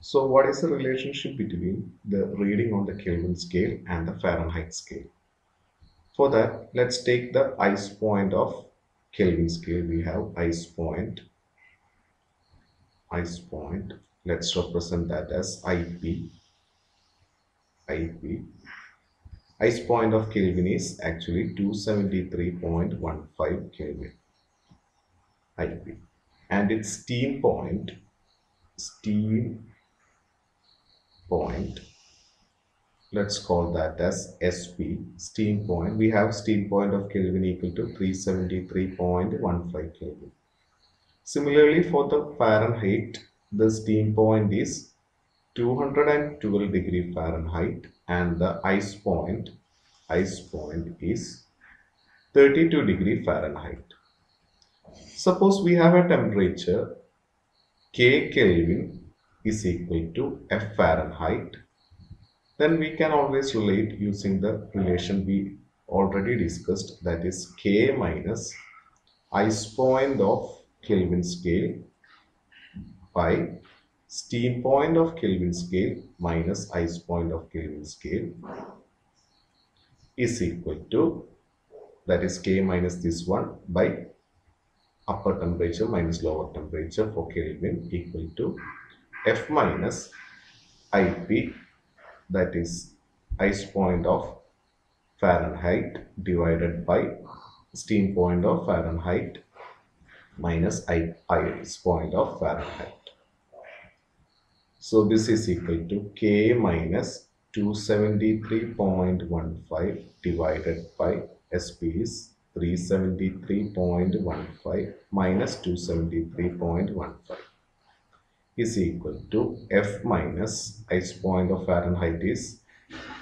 So what is the relationship between the reading on the Kelvin scale and the Fahrenheit scale? For that, let's take the ice point of Kelvin scale. We have ice point, ice point. Let's represent that as IP, IP. Ice point of Kelvin is actually 273.15 Kelvin, IP. And its steam point, steam point. Let's call that as SP steam point. We have steam point of Kelvin equal to 373.15 Kelvin. Similarly for the Fahrenheit the steam point is 212 degree Fahrenheit and the ice point ice point is 32 degree Fahrenheit. Suppose we have a temperature K Kelvin is equal to F Fahrenheit, then we can always relate using the relation we already discussed that is K minus ice point of Kelvin scale by steam point of Kelvin scale minus ice point of Kelvin scale is equal to that is K minus this one by upper temperature minus lower temperature for Kelvin equal to F minus IP that is ice point of Fahrenheit divided by steam point of Fahrenheit minus ice point of Fahrenheit. So this is equal to K minus 273.15 divided by SP is 373.15 minus 273.15 is equal to F minus ice point of Fahrenheit is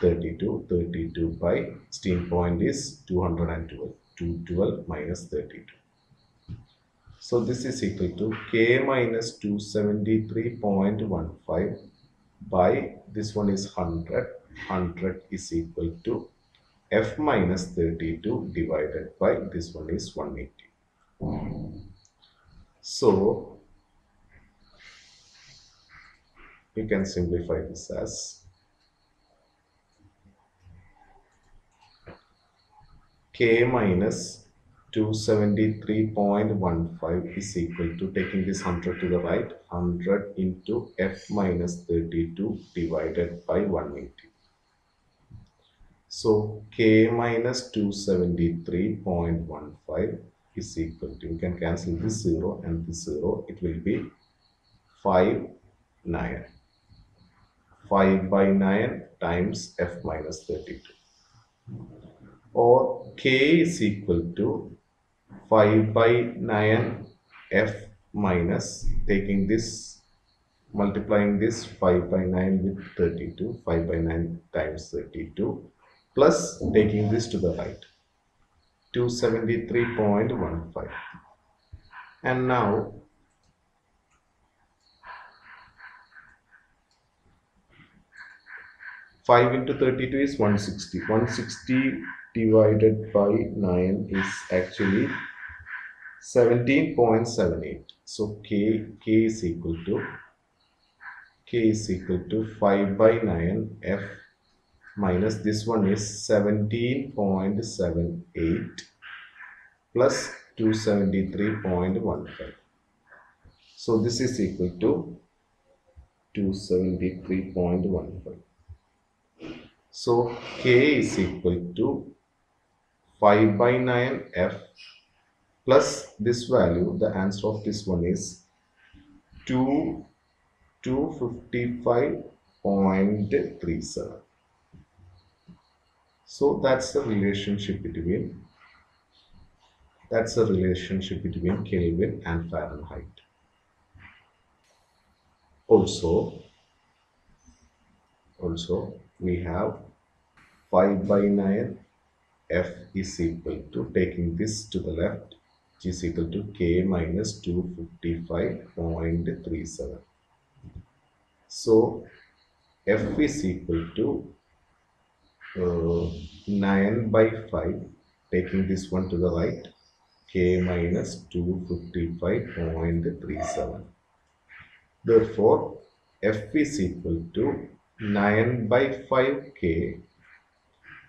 32 32 by steam point is 212 212 minus 32 so this is equal to k minus 273.15 by this one is 100 100 is equal to f minus 32 divided by this one is 180 so you can simplify this as k minus 273.15 is equal to taking this 100 to the right 100 into f minus 32 divided by 180 so k minus 273.15 is equal to you can cancel this 0 and this 0 it will be 5 9 5 by 9 times f minus 32 or k is equal to 5 by 9 f minus taking this multiplying this 5 by 9 with 32 5 by 9 times 32 plus taking this to the right 273.15 and now 5 into 32 is 160 160 divided by 9 is actually 17.78 so k k is equal to k is equal to 5 by 9 f minus this one is 17.78 plus 273.15 so this is equal to 273.15 so k is equal to 5 by 9 f plus this value the answer of this one is 2 255.37 so that's the relationship between that's the relationship between Kelvin and Fahrenheit. Also also we have 5 by 9 f is equal to taking this to the left which is equal to k minus 255.37 so f is equal to uh, 9 by 5 taking this one to the right k minus 255.37 therefore F is equal to 9 by 5K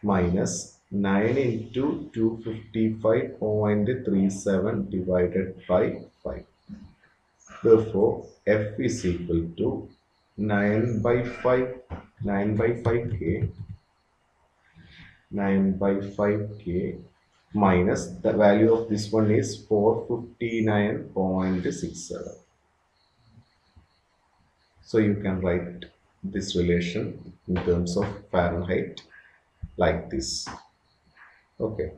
minus 9 into 255.37 divided by 5. Therefore, F is equal to 9 by 5, 9 by 5K, 9 by 5K minus the value of this one is 459.67. So you can write this relation in terms of Fahrenheit like this. Okay.